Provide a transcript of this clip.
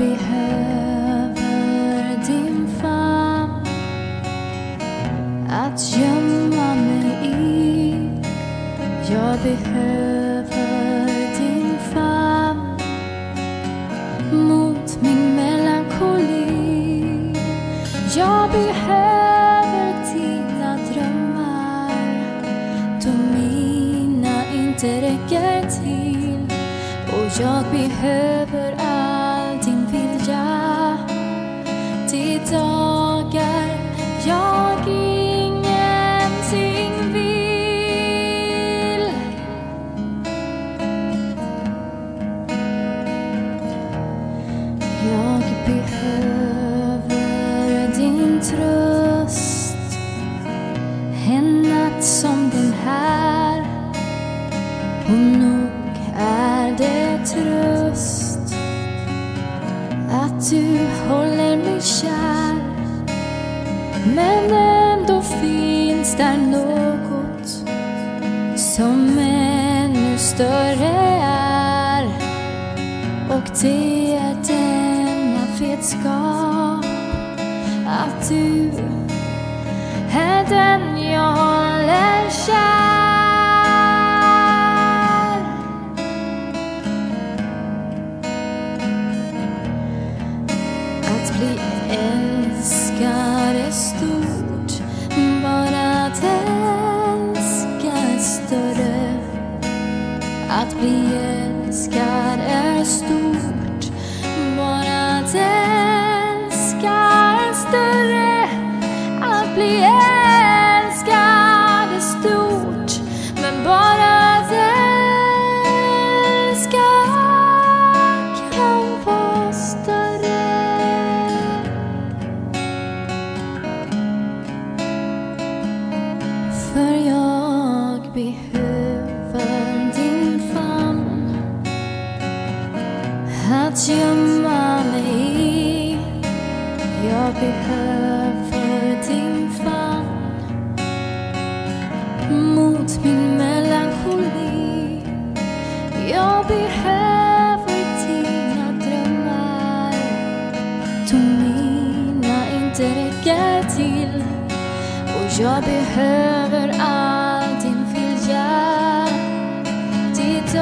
behöver din famn att gömma mig i. Jag behöver din famn mot min melankoli. Jag behöver dina drömmar då mina inte räcker till och jag behöver behöver din tröst. En natt som den här. Och nog är det tröst att du håller mig kär. Men ändå finns där något som ännu större är. Och det är denna vetskap att du är den jag håller kär. Att bli älskad är stort, bara att älska är större. Att bli älskad är stort, behöver din famn att gömma mig i. Jag behöver din famn mot min melankoli. Jag behöver dina drömmar då mina inte räcker till. Och jag behöver ที่เธ